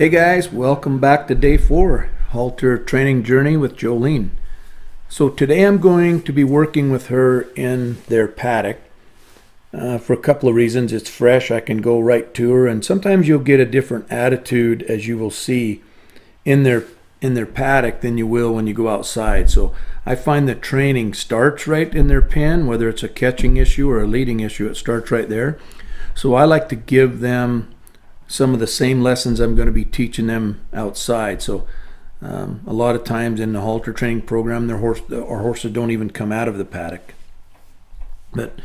Hey guys, welcome back to day four, halter training journey with Jolene. So today I'm going to be working with her in their paddock uh, for a couple of reasons. It's fresh, I can go right to her, and sometimes you'll get a different attitude as you will see in their in their paddock than you will when you go outside. So I find the training starts right in their pen, whether it's a catching issue or a leading issue, it starts right there. So I like to give them some of the same lessons I'm going to be teaching them outside. So um, a lot of times in the halter training program, their horse, our horses don't even come out of the paddock. But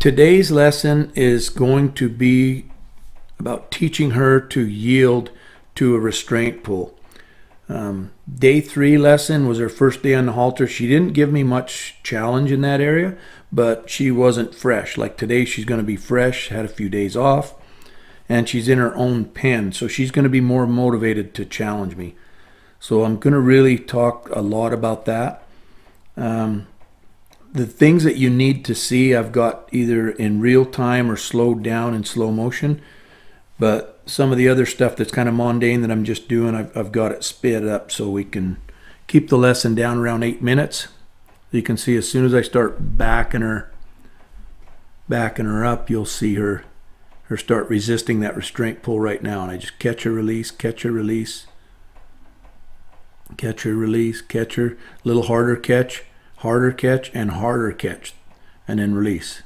today's lesson is going to be about teaching her to yield to a restraint pull. Um, day three lesson was her first day on the halter. She didn't give me much challenge in that area, but she wasn't fresh. Like today, she's going to be fresh, had a few days off and she's in her own pen. So she's going to be more motivated to challenge me. So I'm going to really talk a lot about that. Um, the things that you need to see, I've got either in real time or slowed down in slow motion. But some of the other stuff that's kind of mundane that I'm just doing, I've, I've got it sped up so we can keep the lesson down around eight minutes. You can see as soon as I start backing her, backing her up, you'll see her her start resisting that restraint pull right now. And I just catch her, release, catch her, release, catch her, release, catch her, a little harder catch, harder catch, and harder catch, and then release.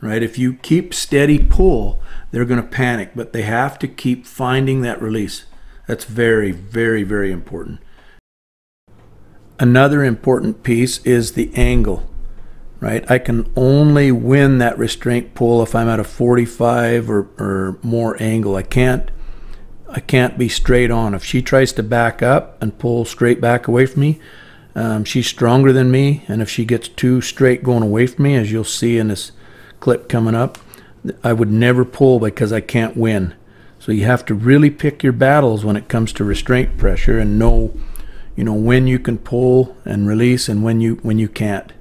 Right? If you keep steady pull, they're going to panic, but they have to keep finding that release. That's very, very, very important. Another important piece is the angle right? I can only win that restraint pull if I'm at a 45 or, or more angle. I can't I can't be straight on. If she tries to back up and pull straight back away from me, um, she's stronger than me. And if she gets too straight going away from me, as you'll see in this clip coming up, I would never pull because I can't win. So you have to really pick your battles when it comes to restraint pressure and know, you know, when you can pull and release and when you when you can't.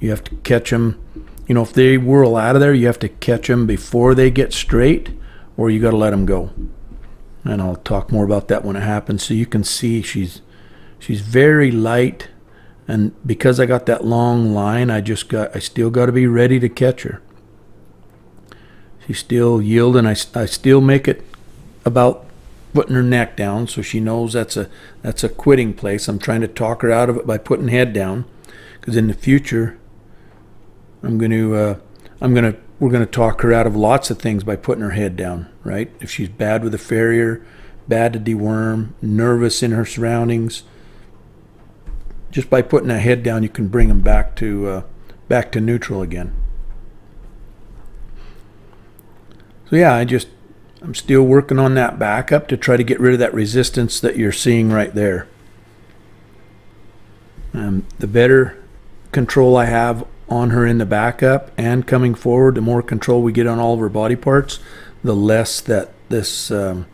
You have to catch them. You know, if they whirl out of there, you have to catch them before they get straight, or you got to let them go. And I'll talk more about that when it happens. So you can see she's she's very light, and because I got that long line, I just got I still got to be ready to catch her. She's still yielding. I, I still make it about putting her neck down so she knows that's a that's a quitting place. I'm trying to talk her out of it by putting head down because in the future I'm going to, uh, I'm going to, we're going to talk her out of lots of things by putting her head down, right? If she's bad with a farrier, bad to deworm, nervous in her surroundings, just by putting that head down, you can bring them back to, uh, back to neutral again. So yeah, I just, I'm still working on that backup to try to get rid of that resistance that you're seeing right there. Um, the better control I have on her in the backup and coming forward, the more control we get on all of her body parts, the less that this um,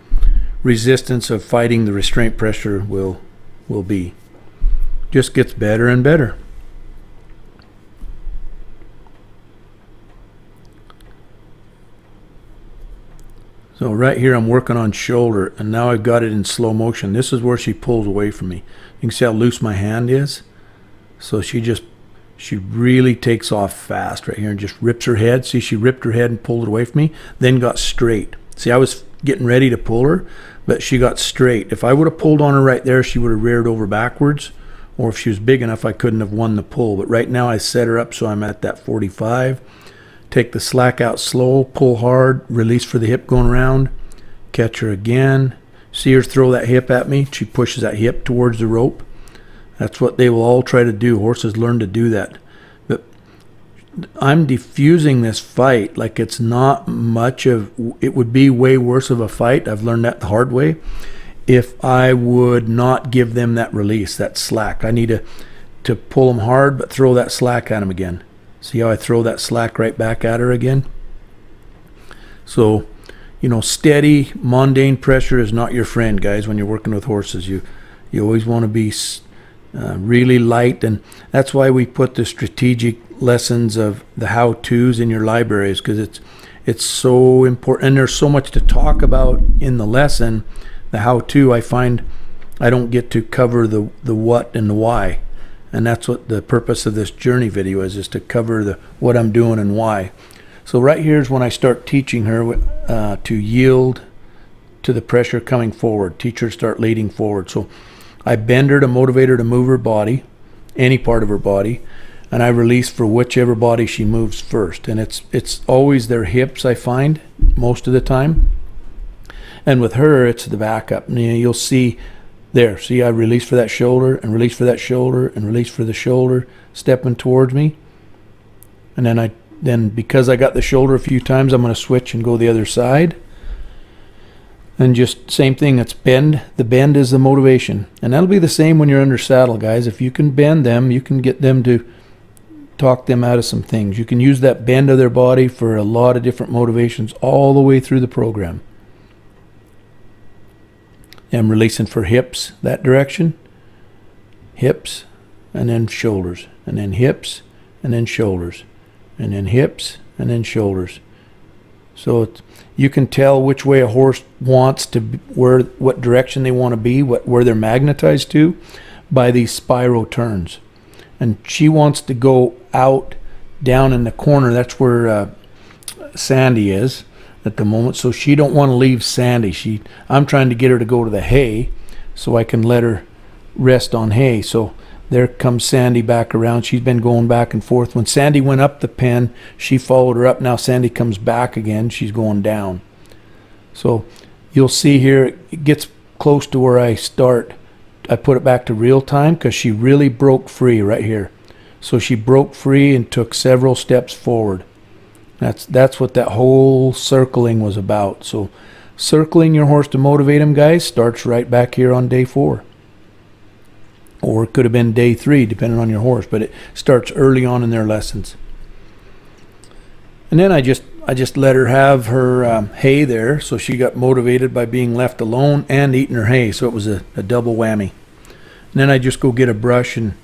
resistance of fighting the restraint pressure will will be. Just gets better and better. So right here I'm working on shoulder and now I've got it in slow motion. This is where she pulls away from me. You can see how loose my hand is. So she just she really takes off fast right here and just rips her head. See, she ripped her head and pulled it away from me, then got straight. See, I was getting ready to pull her, but she got straight. If I would have pulled on her right there, she would have reared over backwards. Or if she was big enough, I couldn't have won the pull. But right now I set her up so I'm at that 45. Take the slack out slow, pull hard, release for the hip going around, catch her again. See her throw that hip at me. She pushes that hip towards the rope. That's what they will all try to do. Horses learn to do that. But I'm diffusing this fight like it's not much of, it would be way worse of a fight. I've learned that the hard way. If I would not give them that release, that slack. I need to, to pull them hard, but throw that slack at them again. See how I throw that slack right back at her again? So, you know, steady, mundane pressure is not your friend, guys, when you're working with horses. You, you always want to be uh, really light and that's why we put the strategic lessons of the how-to's in your libraries because it's it's so important and there's so much to talk about in the lesson the how-to, I find I don't get to cover the, the what and the why. And that's what the purpose of this journey video is, is to cover the what I'm doing and why. So right here is when I start teaching her uh, to yield to the pressure coming forward. teachers start leading forward. So I bend her to motivate her to move her body, any part of her body, and I release for whichever body she moves first. And it's it's always their hips I find most of the time. And with her, it's the backup. And you'll see there. See, I release for that shoulder and release for that shoulder and release for the shoulder, stepping towards me. And then I then because I got the shoulder a few times, I'm going to switch and go the other side. And just same thing, it's bend. The bend is the motivation. And that'll be the same when you're under saddle, guys. If you can bend them, you can get them to talk them out of some things. You can use that bend of their body for a lot of different motivations all the way through the program. I'm releasing for hips that direction, hips, and then shoulders, and then hips, and then shoulders, and then hips, and then shoulders. So you can tell which way a horse wants to, where, what direction they want to be, what where they're magnetized to, by these spiral turns. And she wants to go out down in the corner. That's where uh, Sandy is at the moment. So she don't want to leave Sandy. She I'm trying to get her to go to the hay so I can let her rest on hay. So there comes Sandy back around. She's been going back and forth. When Sandy went up the pen, she followed her up. Now Sandy comes back again. She's going down. So you'll see here it gets close to where I start. I put it back to real time because she really broke free right here. So she broke free and took several steps forward. That's that's what that whole circling was about. So circling your horse to motivate him, guys, starts right back here on day four. Or it could have been day three, depending on your horse, but it starts early on in their lessons. And then I just I just let her have her um, hay there, so she got motivated by being left alone and eating her hay. So it was a, a double whammy. And then I just go get a brush and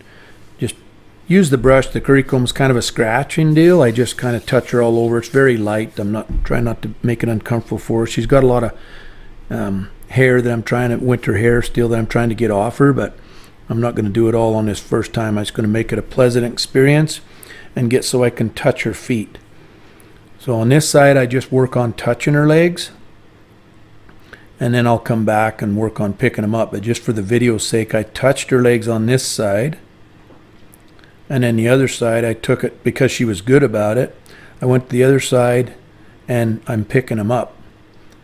just use the brush. The currycomb's kind of a scratching deal. I just kind of touch her all over. It's very light. I'm not trying not to make it uncomfortable for her. She's got a lot of um, hair that I'm trying to, winter hair still that I'm trying to get off her, but I'm not going to do it all on this first time. I'm just going to make it a pleasant experience and get so I can touch her feet. So on this side, I just work on touching her legs and then I'll come back and work on picking them up. But just for the video's sake, I touched her legs on this side and then the other side, I took it because she was good about it. I went to the other side and I'm picking them up.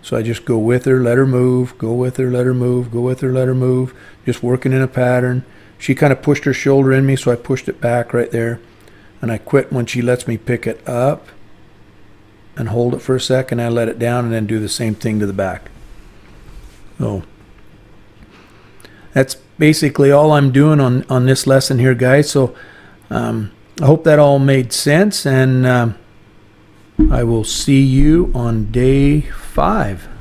So I just go with her, let her move, go with her, let her move, go with her, let her move, just working in a pattern. She kind of pushed her shoulder in me, so I pushed it back right there. And I quit when she lets me pick it up and hold it for a second. I let it down and then do the same thing to the back. So that's basically all I'm doing on, on this lesson here, guys. So um, I hope that all made sense, and um, I will see you on day five.